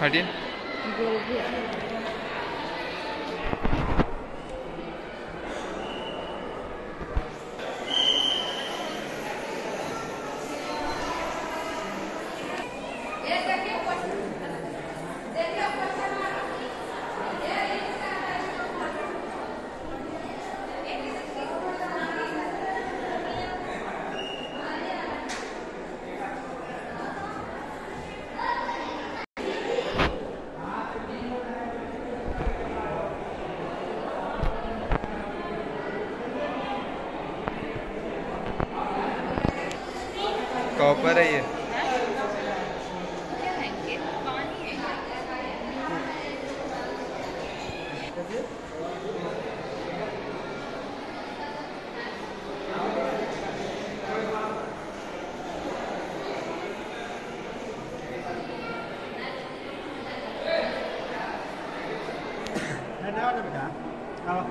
हटिए कॉपर है ये Ada ada betul. Kalau